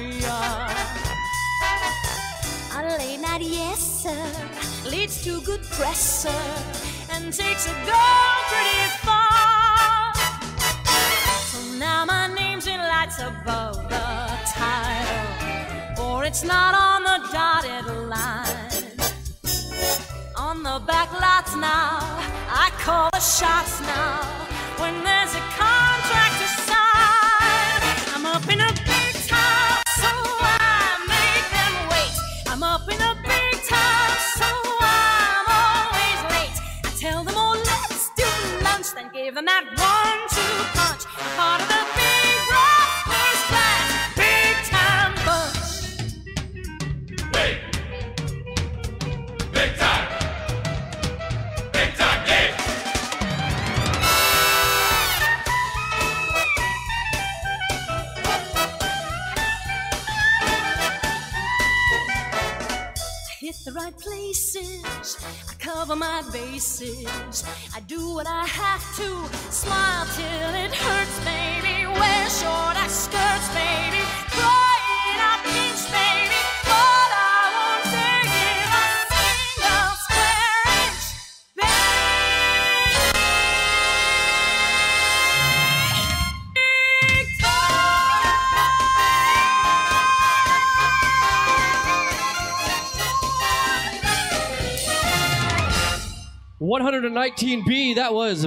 Asia. A late night yes sir leads to good press sir, and takes a girl pretty far. So now my name's in lights above the title, for it's not on the dotted line. On the back lots now, I call the shots now. Give them that one-two punch. Hit the right places, I cover my bases. I do what I have to, smile till it hurts, baby. 119B, that was